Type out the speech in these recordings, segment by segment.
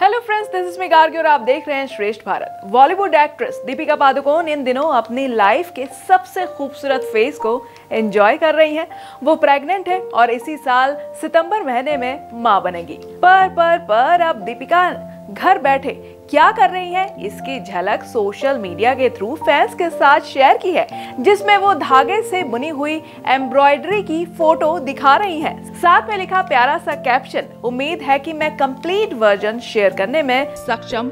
Hello friends this is me Gargi और आप देख रहे हैं श्रेष्ठ भारत। बॉलीवुड एक्ट्रेस दीपिका पादुकोण इन दिनों अपनी लाइफ के सबसे खूबसूरत फ़ेज़ को एंजॉय कर रही हैं। वो प्रेग्नेंट है और इसी साल सितंबर महीने में माँ बनेगी। पर पर पर अब दीपिका घर बैठे क्या कर रही हैं? इसकी झलक सोशल मीडिया के थ्रू फैंस के साथ शेयर की है, जिसमें वो धागे से बुनी हुई एम्ब्रॉयडरी की फ़ोटो दिखा रही हैं। साथ में लिखा प्यारा सा कैप्शन उम्मीद है कि मैं कंप्लीट वर्जन शेयर करने में सक्षम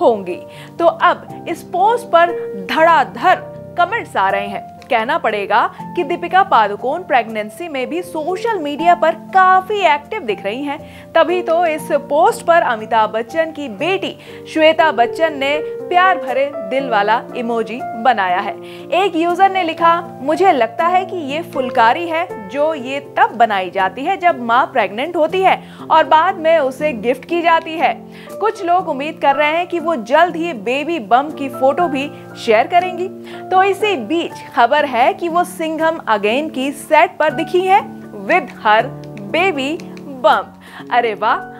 होंगी। तो अब इस पोस्ट पर धड़ाधड़ कमेंट्स आ रहे हैं। कहना पड़ेगा कि दीपिका पादुकोण प्रेगनेंसी में भी सोशल मीडिया पर काफ़ी एक्टिव दिख रही हैं। तभी तो इस पोस्ट पर अमिताभ बच्चन की बेटी श्वेता बच्चन ने प्यार भरे दिल वाला इमोजी बनाया है। एक यूज़र ने लिखा, मुझे लगता है कि ये फुलकारी है जो ये तब बनाई जाती है जब माँ प्रेग्नेंट होती है और बाद में उसे गिफ्ट की जाती है। कुछ लोग उम्मीद कर रहे हैं कि वो जल्द ही बेबी बम की फ़ोटो भी शेयर करेंगी। तो इसी बीच खबर है कि वो सिंघम अगेन की सेट पर दिखी है विद हर बेबी बम अरे वाह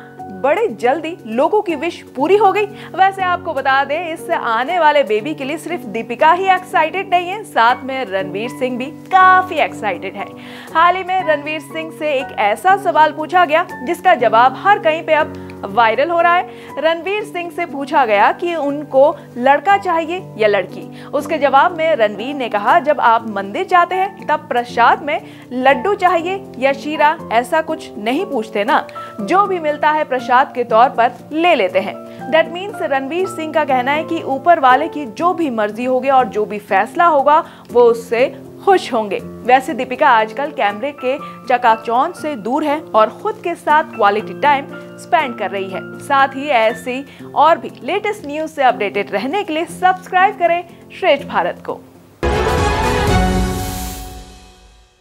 बड़े जल्दी लोगों की विश पूरी हो गई। वैसे आपको बता दें, इस आने वाले बेबी के लिए सिर्फ़ दीपिका ही एक्साइटेड नहीं है, साथ में रणवीर सिंह भी काफ़ी एक्साइटेड है। हाल ही में रणवीर सिंह से एक ऐसा सवाल पूछा गया, जिसका जवाब हर कहीं पे अब वायरल हो रहा है। रणवीर सिंह से पूछा गया कि उनको लड़का चाहिए या लड़की? उसके जवाब में रणवीर ने कहा, जब आप मंदिर जाते हैं, तब प्रसाद में लड्डू चाहिए या शीरा, ऐसा कुछ नहीं पूछते ना। जो भी मिलता है, प्रसाद के तौर पर ले लेते हैं। डेट मीन्स रणवीर सिंह का कहना है कि ऊपर वाले की जो भी मर्ज़ी होगी और जो भी फैसला होगा, वो उससे खुश होंगे। वैसे दीपिका, आजकल कैमरे के चकाचौंध से दूर है और खुद के साथ क्वालिटी टाइम स्पेंड कर रही है। साथ ही ऐसी और भी लेटेस्ट न्यूज़ से अपडेटेड रहने के लिए सब्सक्राइब करें श्रेष्ठ भारत को।